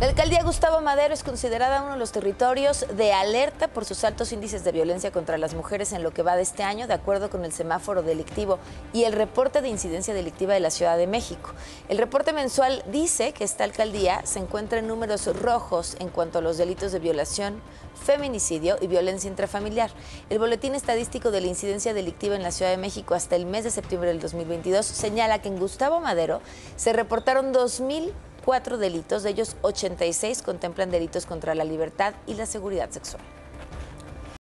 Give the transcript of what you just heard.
La alcaldía Gustavo Madero es considerada uno de los territorios de alerta por sus altos índices de violencia contra las mujeres en lo que va de este año, de acuerdo con el semáforo delictivo y el reporte de incidencia delictiva de la Ciudad de México. El reporte mensual dice que esta alcaldía se encuentra en números rojos en cuanto a los delitos de violación, feminicidio y violencia intrafamiliar. El boletín estadístico de la incidencia delictiva en la Ciudad de México hasta el mes de septiembre del 2022 señala que en Gustavo Madero se reportaron 2.000 cuatro delitos, de ellos 86 contemplan delitos contra la libertad y la seguridad sexual.